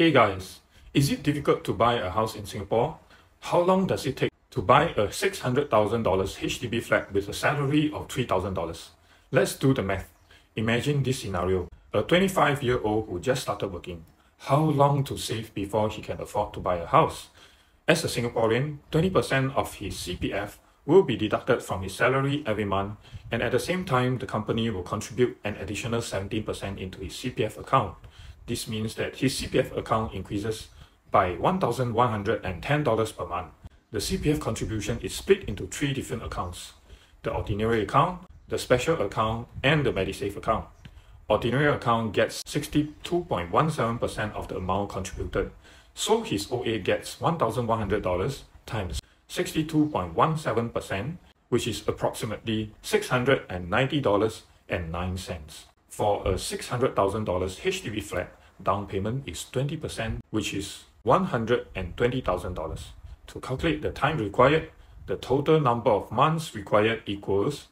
Hey guys, is it difficult to buy a house in Singapore? How long does it take to buy a $600,000 HDB flat with a salary of $3,000? Let's do the math. Imagine this scenario. A 25 year old who just started working. How long to save before he can afford to buy a house? As a Singaporean, 20% of his CPF will be deducted from his salary every month and at the same time the company will contribute an additional 17% into his CPF account. This means that his CPF account increases by $1,110 per month. The CPF contribution is split into three different accounts. The ordinary account, the special account, and the MediSave account. Ordinary account gets 62.17% of the amount contributed, so his OA gets $1,100 times 62.17%, which is approximately $690.09. For a $600,000 HDB flat, down payment is 20%, which is $120,000. To calculate the time required, the total number of months required equals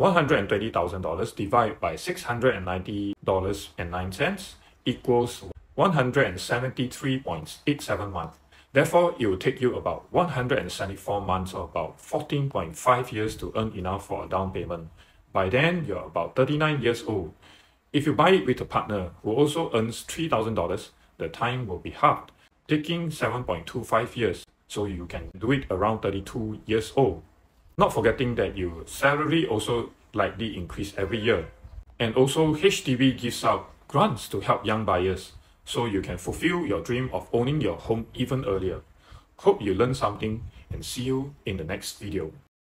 $120,000 divided by $690.09 equals 173.87 months. Therefore, it will take you about 174 months or about 14.5 years to earn enough for a down payment. By then, you're about 39 years old. If you buy it with a partner who also earns $3,000, the time will be halved, taking 7.25 years, so you can do it around 32 years old. Not forgetting that your salary also likely increase every year. And also HDB gives out grants to help young buyers so you can fulfill your dream of owning your home even earlier. Hope you learned something and see you in the next video.